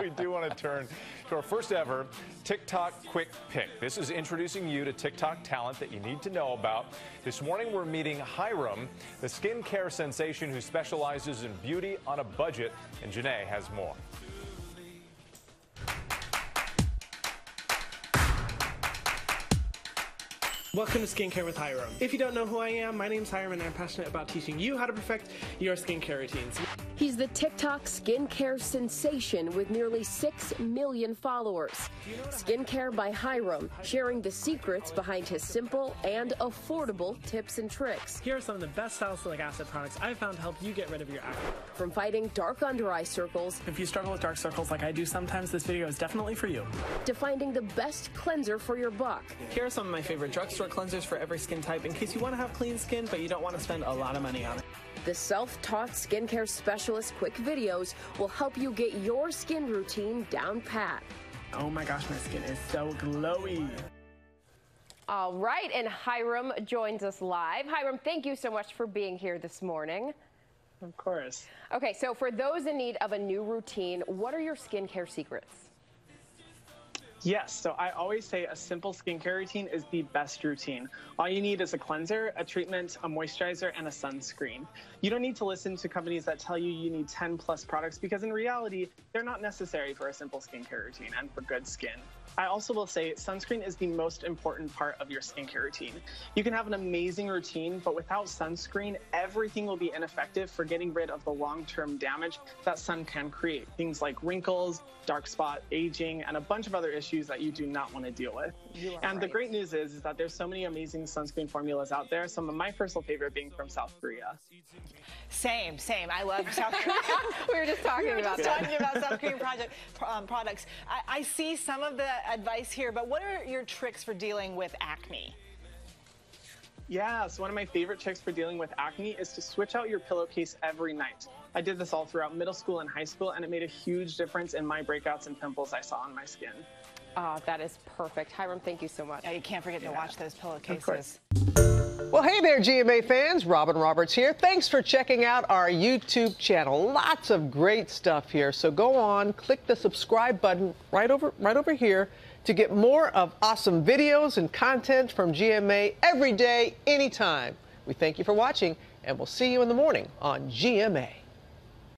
we do want to turn to our first ever TikTok Quick Pick. This is introducing you to TikTok talent that you need to know about. This morning we're meeting Hyram, the skincare sensation who specializes in beauty on a budget, and Janae has more. Welcome to Skincare with Hyram. If you don't know who I am, my name is Hyram and I'm passionate about teaching you how to perfect your skincare routines. He's the TikTok skincare sensation with nearly 6 million followers. Skincare by Hyram, sharing the secrets behind his simple and affordable tips and tricks. Here are some of the best salicylic acid products I've found to help you get rid of your acne. From fighting dark under eye circles, If you struggle with dark circles like I do sometimes, this video is definitely for you. to finding the best cleanser for your buck. Here are some of my favorite cleansers for every skin type in case you want to have clean skin but you don't want to spend a lot of money on it. The self taught skincare specialist quick videos will help you get your skin routine down pat. Oh my gosh, my skin is so glowy. All right, and Hyram joins us live. Hyram, thank you so much for being here this morning. Of course. Okay, so for those in need of a new routine, what are your skincare secrets? Yes, so I always say a simple skincare routine is the best routine. All you need is a cleanser, a treatment, a moisturizer, and a sunscreen. You don't need to listen to companies that tell you you need 10 plus products because in reality, they're not necessary for a simple skincare routine and for good skin. I also will say sunscreen is the most important part of your skincare routine. You can have an amazing routine, but without sunscreen, everything will be ineffective for getting rid of the long term damage that sun can create. Things like wrinkles, dark spot, aging, and a bunch of other issues that you do not want to deal with. And the great news is, is that there's so many amazing sunscreen formulas out there. Some of my personal favorite being from South Korea. Same, same. I love South Korea. We were just talking we were about just that. talking about South Korean project, um, products. I, I see some of the advice here, but what are your tricks for dealing with acne? Yeah, so one of my favorite tricks for dealing with acne is to switch out your pillowcase every night. I did this all throughout middle school and high school, and it made a huge difference in my breakouts and pimples I saw on my skin. Oh, that is perfect. Hyram, thank you so much. Yeah, you can't forget to watch those pillowcases. course. Well, hey there, GMA fans. Robin Roberts here. Thanks for checking out our YouTube channel. Lots of great stuff here. So go on, click the subscribe button right over right over here to get more of awesome videos and content from GMA every day, anytime. We thank you for watching, and we'll see you in the morning on GMA.